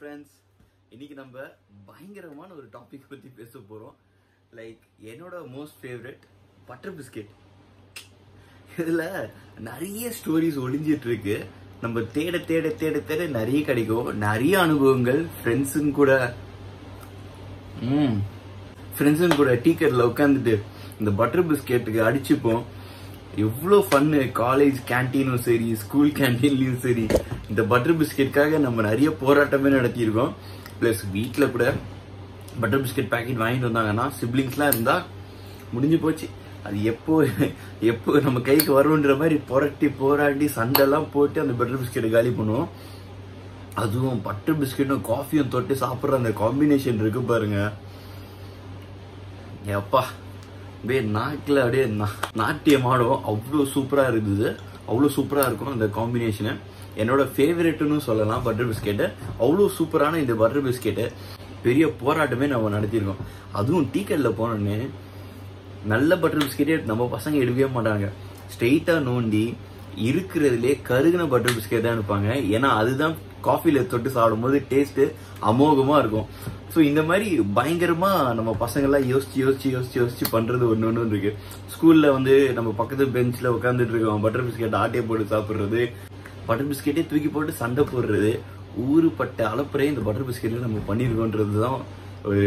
Friends இன்னைக்கு நம்ம பயங்கரமான ஒரு டாபிக் பத்தி பேச போறோம். லைக் என்னோட மோஸ்ட் ஃபேவரட் பட்டர் பிஸ்கெட் இதுல நிறைய ஸ்டோரிஸ் ஒளிஞ்சிட்டு இருக்கு. நம்ம தேட தேட தேட தேட நிறைய கிடைக்கும். நிறைய அனுபவங்கள். ஃப்ரெண்ட்ஸுங்க கூட ம் ஃப்ரெண்ட்ஸுங்க கூட டீக்கர்ல உட்காந்துட்டு இந்த பட்டர் பிஸ்கெட்டுக்கு அடிச்சுப்போம். எவ்வளோ ஃபன்னு காலேஜ் கேன்டீனும் சரி ஸ்கூல் கேன்டீன்லையும் சரி இந்த பட்டர் பிஸ்கெட்காக நம்ம நிறைய போராட்டமே நடத்தியிருக்கோம். ப்ளஸ் வீட்டில் கூட பட்டர் பிஸ்கெட் பேக்கெட் வாங்கிட்டு வந்தாங்கன்னா சிப்ளிங்ஸ்லாம் இருந்தால் முடிஞ்சு போச்சு. அது எப்போ எப்போ நம்ம கைக்கு வரும்ன்ற மாதிரி புரட்டி போராடி சண்டைலாம் போட்டு அந்த பட்டர் பிஸ்கெட்டை காலி பண்ணுவோம். அதுவும் பட்டர் பிஸ்கெட்டும் காஃபியும் தொட்டு சாப்பிட்ற அந்த காம்பினேஷன் இருக்கு பாருங்க. எப்பா அப்படியே நாக்கில் அப்படியே நா- நாட்டியம் ஆடும். அவ்வளோ சூப்பராக இருந்தது அவ்வளோ சூப்பராக இருக்கும் அந்த காம்பினேஷனை என்னோட ஃபேவரெட்டுன்னு சொல்லலாம் பட்டர் பிஸ்கெட்டு அவ்வளோ சூப்பரான இந்த பட்டர் பிஸ்கெட்டு பெரிய போராட்டமே நம்ம நடத்தியிருக்கோம். அதுவும் டீ கடையில் போனோடனே நல்ல பட்டர் பிஸ்கெட்டே நம்ம பசங்க எடுக்கவே மாட்டாங்க. ஸ்ட்ரெயிட்டாக நோண்டி இருக்கிறதுலே கருகின பட்டர் பிஸ்கெட் தான் எடுப்பாங்க. ஏன்னா அதுதான் காஃபியில் தொட்டு சாப்பிடும்போது டேஸ்ட்டு அமோகமாக இருக்கும். ஸோ இந்த மாதிரி பயங்கரமாக நம்ம பசங்கள்லாம் யோசிச்சு யோசிச்சு யோசிச்சு யோசிச்சு பண்ணுறது ஒன்று ஒன்று இருக்குது ஸ்கூலில் வந்து நம்ம பக்கத்து பெஞ்சில் உட்காந்துட்டு இருக்கோம். பட்டர் பிஸ்கெட் ஆட்டையை போட்டு சாப்பிட்றது. பட்டர் பிஸ்கெட்டே தூக்கி போட்டு சண்டை போடுறது ஊறுபட்ட அளப்புறையே இந்த பட்டர் பிஸ்கெட்டில் நம்ம பண்ணியிருக்கோன்றது தான் ஒரு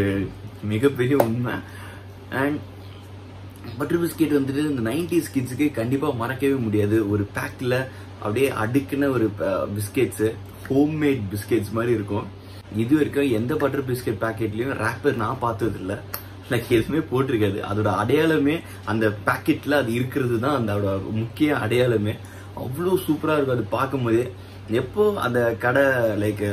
மிகப்பெரிய உண்மை. அண்ட் பட்டர் பிஸ்கெட் வந்துட்டு இந்த நைன்டிஸ் கிட்ஸுக்கு கண்டிப்பாக மறக்கவே முடியாது. ஒரு பேக்கில் அப்படியே அடுக்குன ஒரு பிஸ்கெட்ஸு ஹோம்மேட் பிஸ்கெட்ஸ் மாதிரி இருக்கும். இது வரைக்கும் எந்த பட்டர் பிஸ்கெட் பேக்கெட்லையும் ரேப்பர் நான் பார்த்தது இல்ல லைக் எதுவுமே போட்டிருக்காது. அதோட அடையாளமே அந்த பேக்கெட்டில் அது இருக்கிறது தான் அந்த அதோட முக்கிய அடையாளமே. அவ்வளோ சூப்பராக இருக்கும் அது பார்க்கும்போதே. எப்போ அந்த கடை லைக்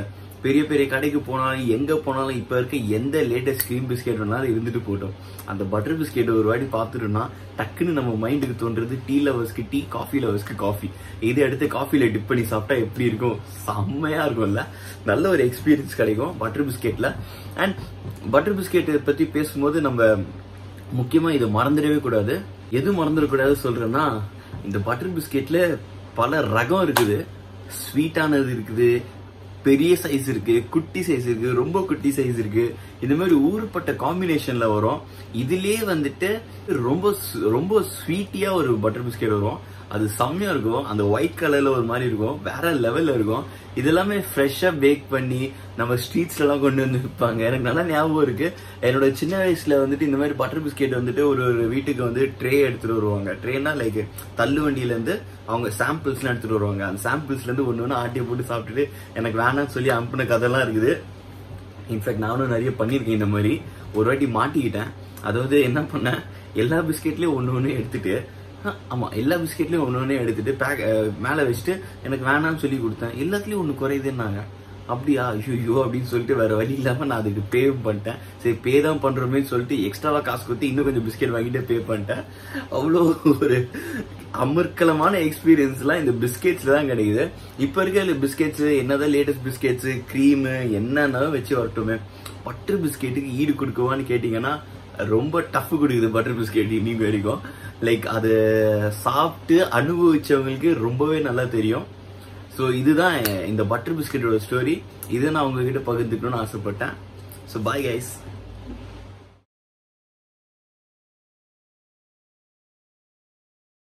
பெரிய பெரிய கடைக்கு போனாலும் எங்கே போனாலும் இப்போ இருக்க எந்த லேட்டஸ்ட் க்ரீம் பிஸ்கெட் வேணாலும் இருந்துட்டு போட்டோம் அந்த பட்டர் பிஸ்கெட் ஒரு வாட்டி பார்த்துட்டோம்னா டக்குன்னு நம்ம மைண்டுக்கு தோன்றது டீ லவர்ஸ்க்கு டீ காஃபி லவர்ஸ்க்கு காஃபி இதை எடுத்து காஃபியில் டிப் பண்ணி சாப்பிட்டா எப்படி இருக்கும்? செம்மையாக இருக்கும்ல. நல்ல ஒரு எக்ஸ்பீரியன்ஸ் கிடைக்கும் பட்டர் பிஸ்கெட்டில் அண்ட் பட்டர் பிஸ்கெட் பற்றி பேசும்போது நம்ம முக்கியமாக இதை மறந்துடவே கூடாது. எது மறந்துடக்கூடாது சொல்கிறேன்னா இந்த பட்டர் பிஸ்கெட்ல பல ரகம் இருக்குது. ஸ்வீட்டானது இருக்குது. பெரிய சைஸ் இருக்கு. குட்டி சைஸ் இருக்கு. ரொம்ப குட்டி சைஸ் இருக்கு. இந்த மாதிரி ஊறுப்பட்ட காம்பினேஷன்ல வரும். இதுலயே வந்துட்டு ரொம்ப ஸ்- ரொம்ப ஸ்வீட்டியா ஒரு பட்டர் பிஸ்கெட் வரும். அது செம்மையா இருக்கும். அந்த ஒயிட் கலர்ல ஒரு மாதிரி இருக்கும். வேற லெவல்ல இருக்கும். இதெல்லாமே ஃப்ரெஷ்ஷாக ஃப்ரெஷ்ஷா பேக் பண்ணி நம்ம ஸ்ட்ரீட்ஸ்ல எல்லாம் கொண்டு வந்து விற்பாங்க எனக்கு நல்லா ஞாபகம் இருக்கு. என்னோட சின்ன வயசுல வந்துட்டு இந்த மாதிரி பட்டர் பிஸ்கெட் வந்துட்டு ஒரு ஒரு வீட்டுக்கு வந்து ட்ரே எடுத்துட்டு வருவாங்க. ட்ரேனா லைக் தள்ளு வண்டியில இருந்து அவங்க சாம்பிள்ஸ்லாம் எடுத்துட்டு வருவாங்க. அந்த சாம்பிள்ஸ்ல இருந்து ஒண்ணு ஒண்ணு ஆட்டியை போட்டு சாப்பிட்டுட்டு எனக்கு வேணாம்னு சொல்லி அனுப்புன கதைலாம் இருக்குது. இன்ஃபேக்ட் நானும் நிறைய பண்ணியிருக்கேன் இந்த மாதிரி. ஒரு வாட்டி மாட்டிக்கிட்டேன். அதாவது என்ன பண்ணேன்? எல்லா பிஸ்கெட்லயும் ஒன்று ஒன்று எடுத்துட்டு ஆ, எல்லா பிஸ்கெட்லையும் ஒன்று ஒன்றே எடுத்துட்டு பேக் மேலே வச்சுட்டு எனக்கு வேணாம்னு சொல்லி கொடுத்தேன். எல்லாத்துலேயும் ஒன்று குறையுதுன்னாங்க. அப்படியா? ஐயோ அப்படின்னு சொல்லிட்டு வேற வழி இல்லாமல் நான் அதுக்கு பே பண்ணிட்டேன். சரி பே தான் பண்ணுறோமே சொல்லிட்டு எக்ஸ்ட்ராவாக காசு கொடுத்து இன்னும் கொஞ்சம் பிஸ்கெட் வாங்கிட்டு பே பண்ணிட்டேன். அவ்வளோ ஒரு அமர்க்கலமான எக்ஸ்பீரியன்ஸ்லாம் இந்த பிஸ்கெட்ஸில் தான் கிடைக்குது. இப்போ இருக்கிற பிஸ்கெட்ஸு என்னதான் லேட்டஸ்ட் பிஸ்கெட்ஸு க்ரீமு என்னென்னாலும் வச்சு வரட்டுமே. பட்டர் பிஸ்கெட்டுக்கு ஈடு கொடுக்குவான்னு கேட்டிங்கன்னா ரொம்ப டஃப் கொடுக்குது பட்டர் பிஸ்கெட் இன்னைக்கு வரைக்கும். லைக் அது சாப்பிட்டு அனுபவிச்சவங்களுக்கு ரொம்பவே நல்லா தெரியும். ஸோ இதுதான் இந்த பட்டர் பிஸ்கெட்டோட ஸ்டோரி இதை நான் உங்ககிட்ட பகிர்ந்துக்கணும்னு ஆசைப்பட்டேன். So bye guys